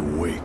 wake.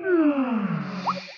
Welcome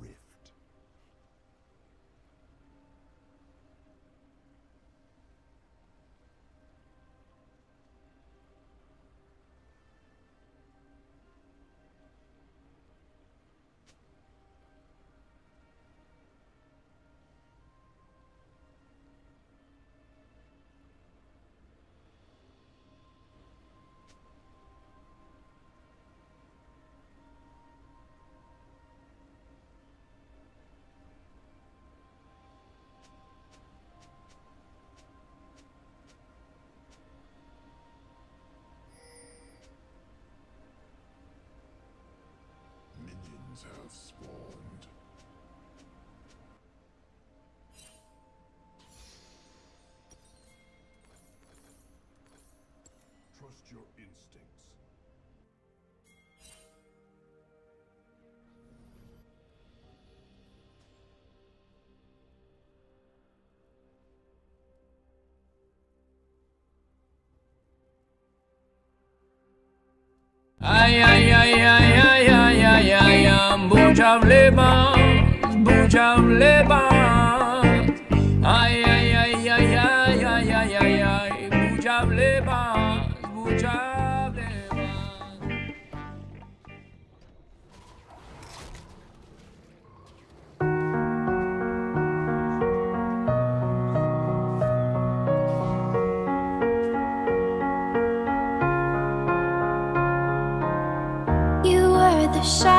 Rift. demons have spawned. Trust your instincts. ay, ay, ay budziam leban, budziam ay ay ay ay ay ay ay ay, aj, aj. You were the shadow.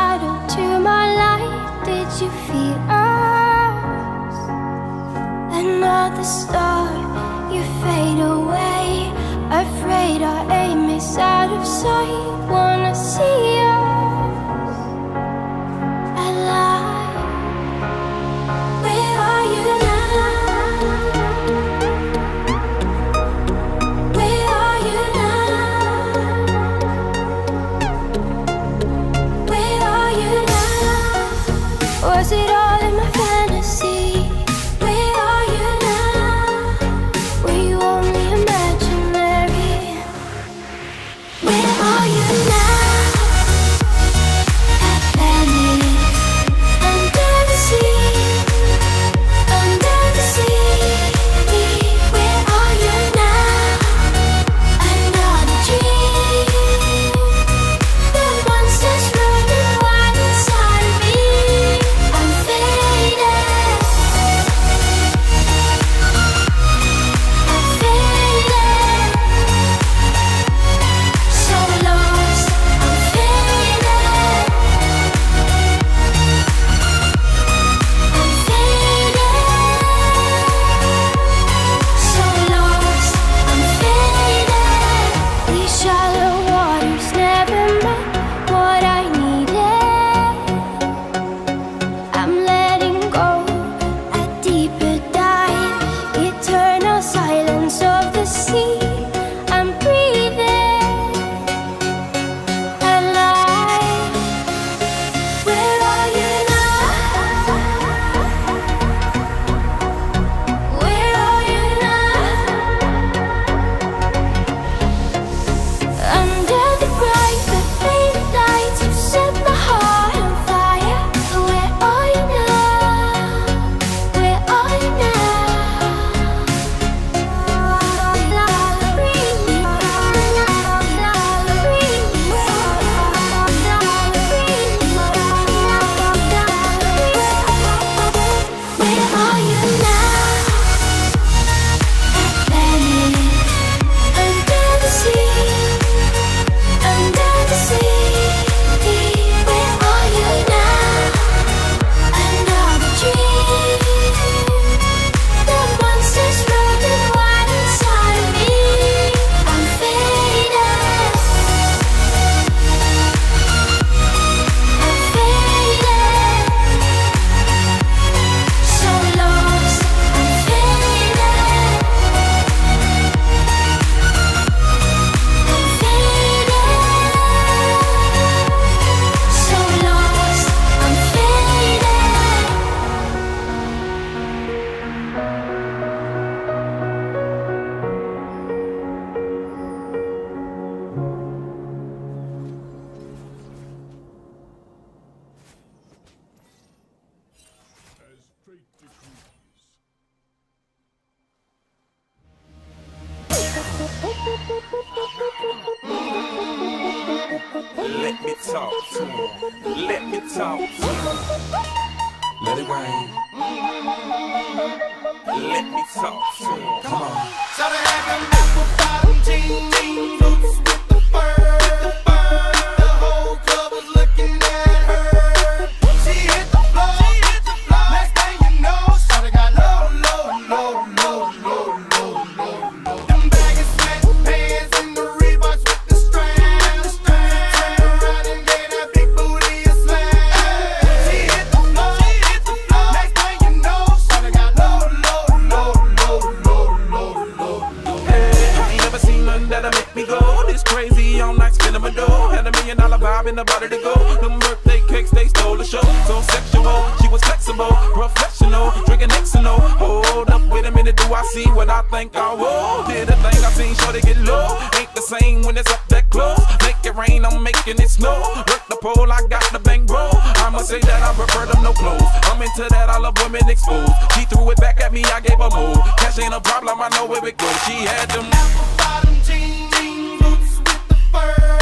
the pole, I got the bankroll. I'ma say that I prefer them no clothes. I'm into that, I love women exposed. She threw it back at me, I gave her more. Cash ain't a problem, I know where it goes. She had them apple bottom jeans, boots with the fur.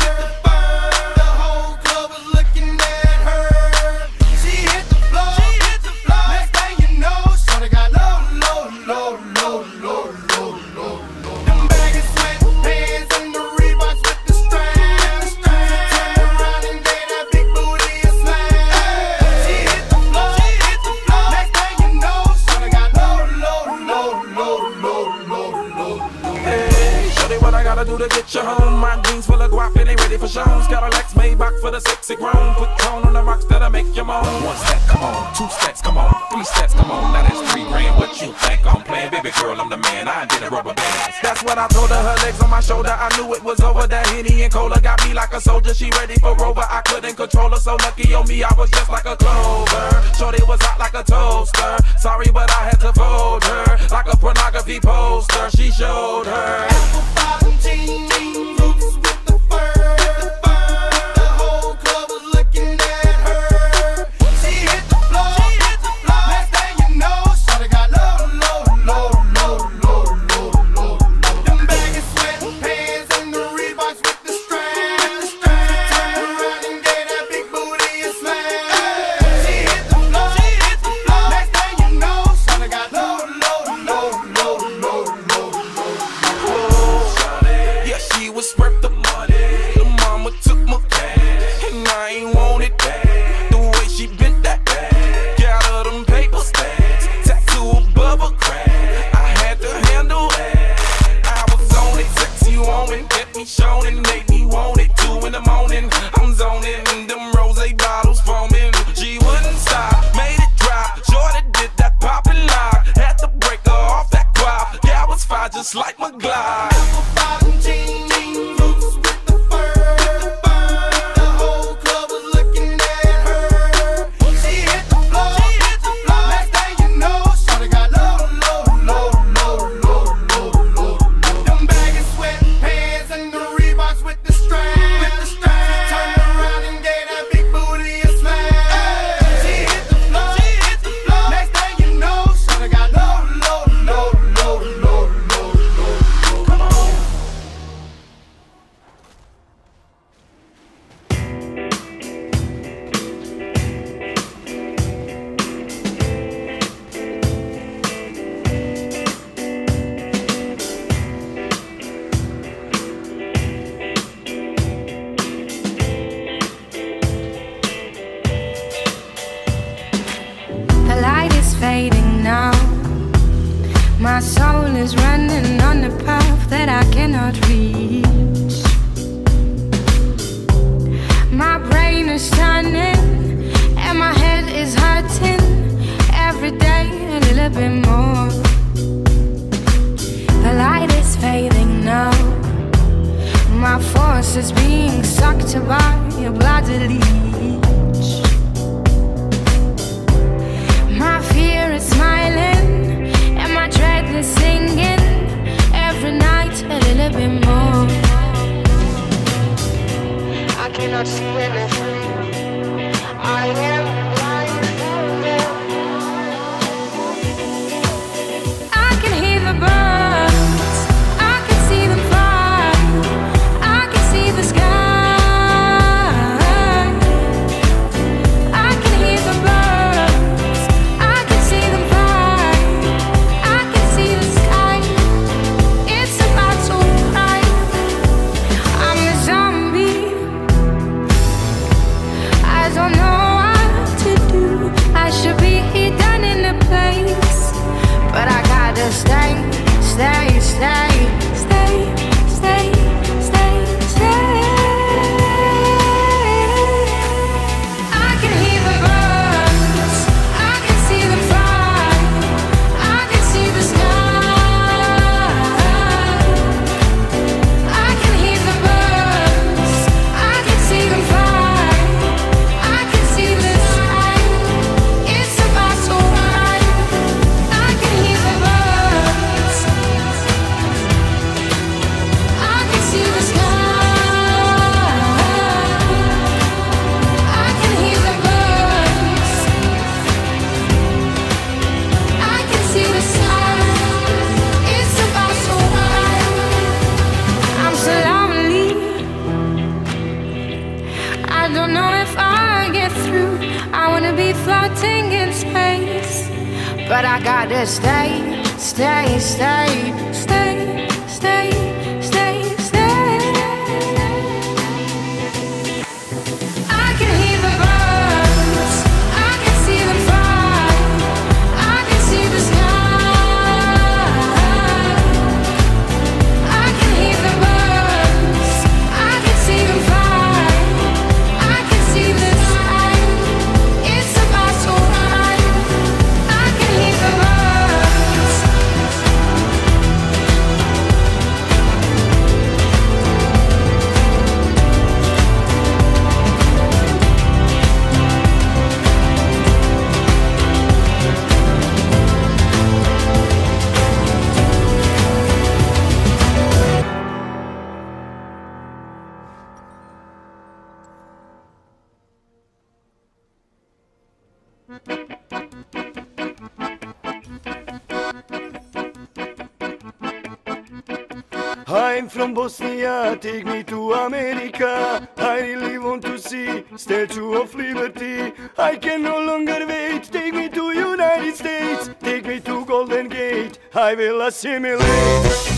But I told her her legs on my shoulder, I knew it was over. That Henny and Cola got me like a soldier, she ready for Rover. I couldn't control her, so lucky on me, I was just like a clover. Shorty was hot like a toaster. Sorry, but I had to fold her like a pornography poster. She showed her. I'm from Bosnia, take me to America. I really want to see Statue of Liberty. I can no longer wait, take me to United States. Take me to Golden Gate, I will assimilate.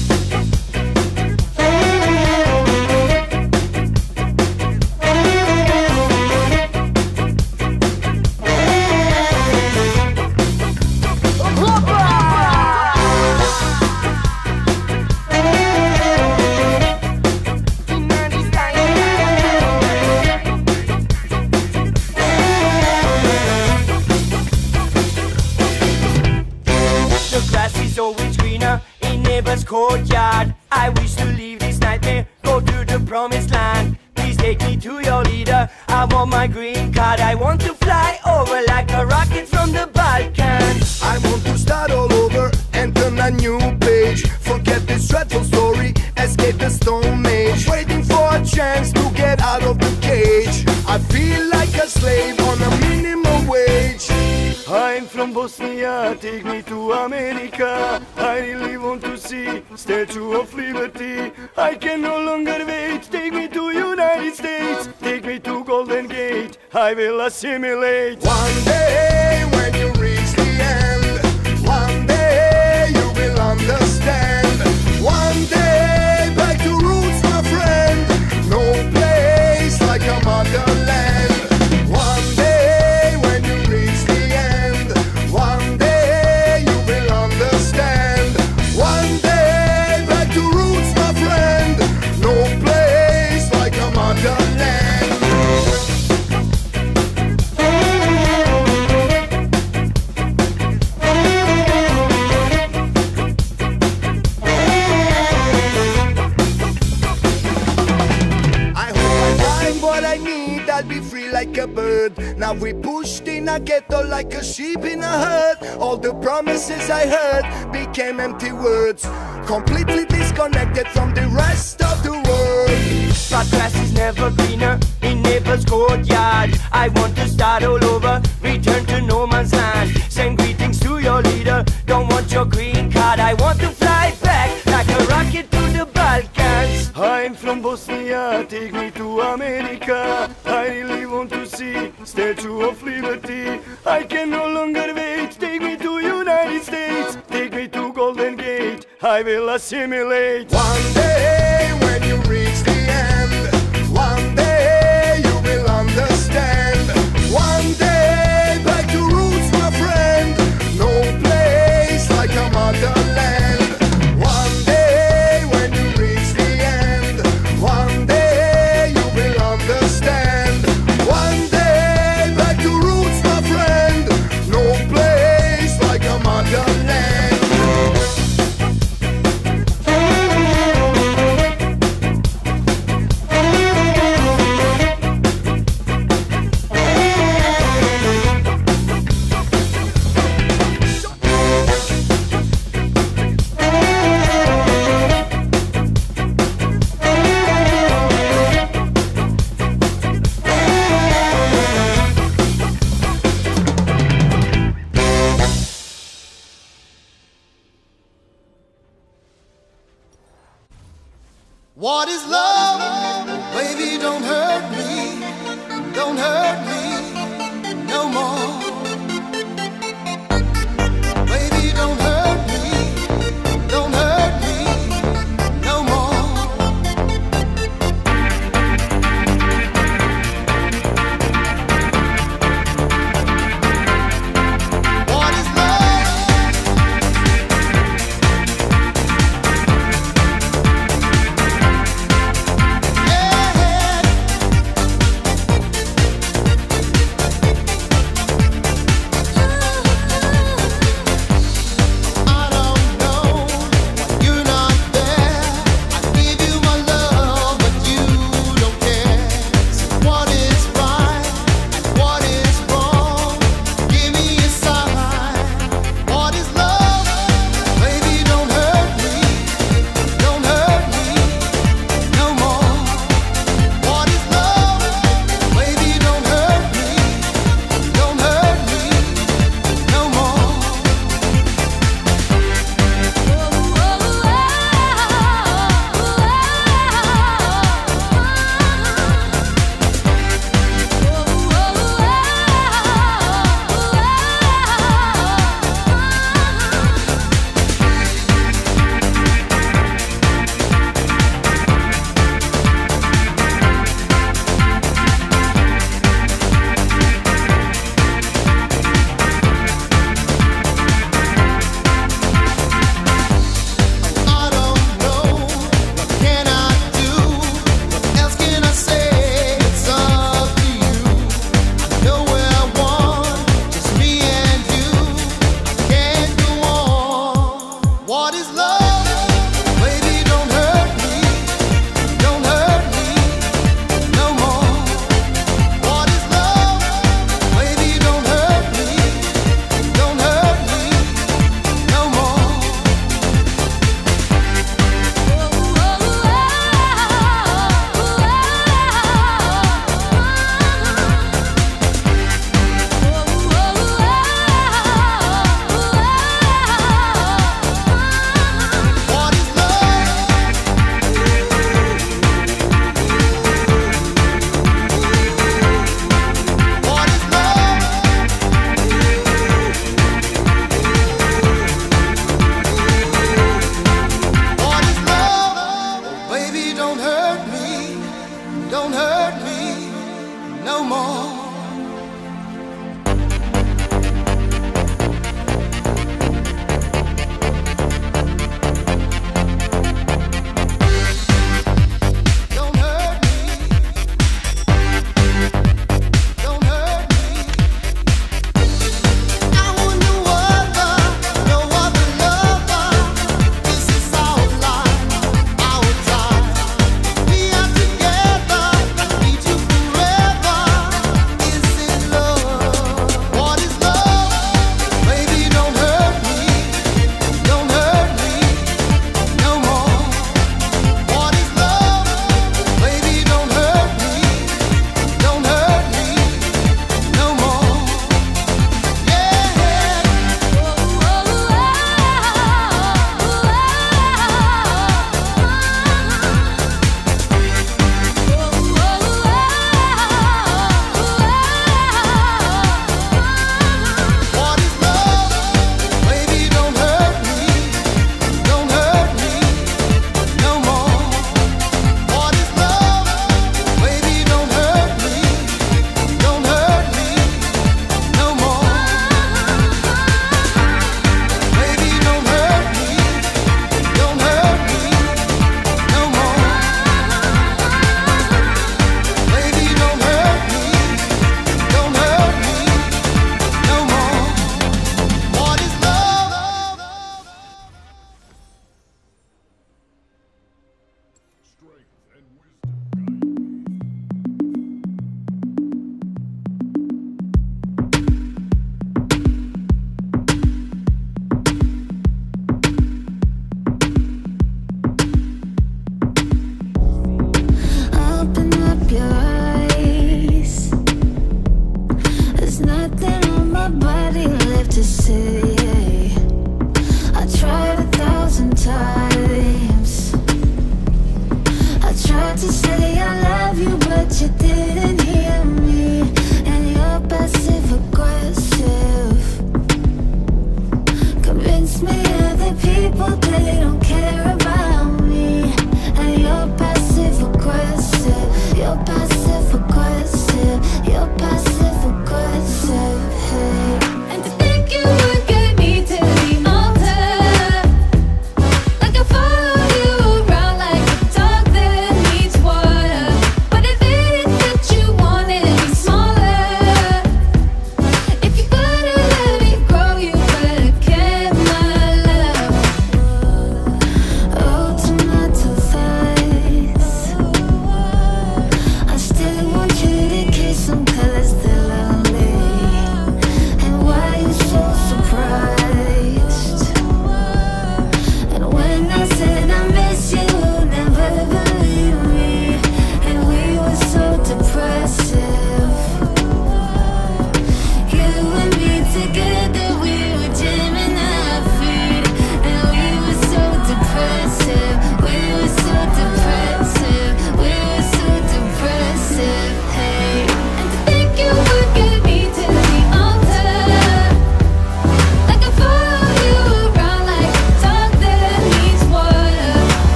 I will assimilate. One day empty words. Completely will assimilate. One day.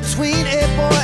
between a boy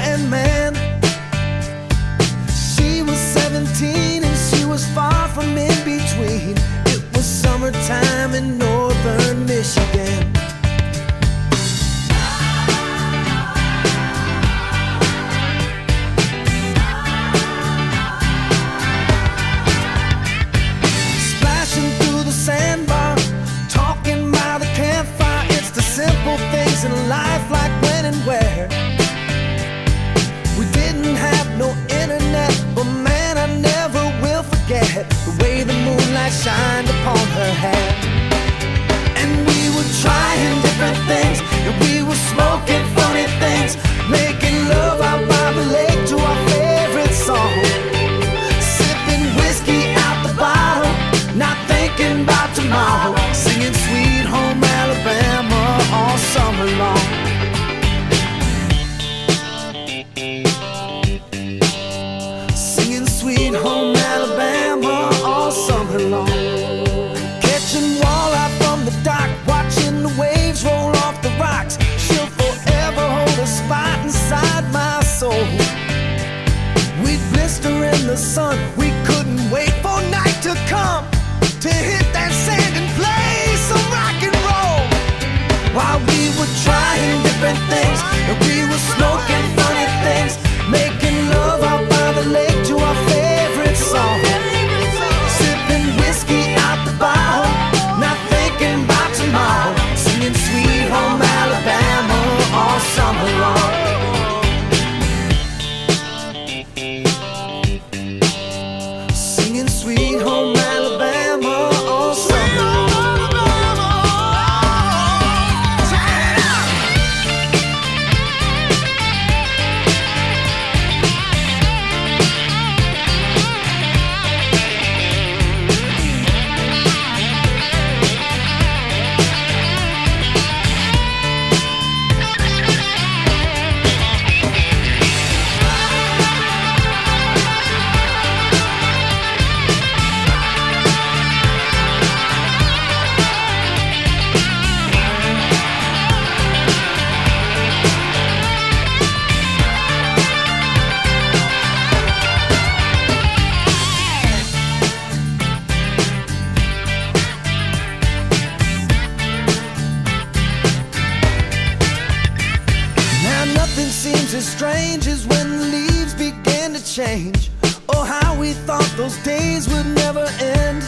as strange as when the leaves began to change. Oh, how we thought those days would never end.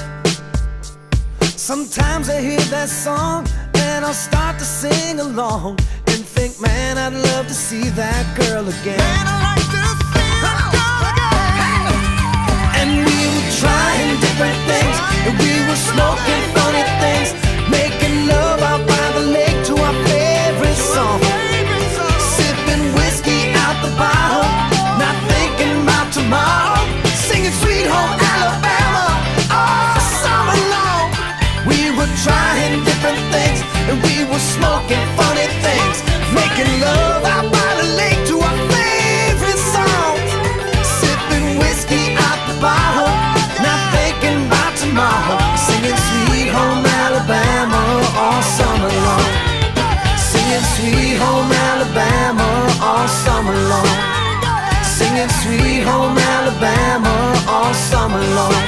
Sometimes I hear that song and I'll start to sing along and think, man, I'd love to see that girl again. Man, I like to see that girl again. And we were trying different things and we were smoking. no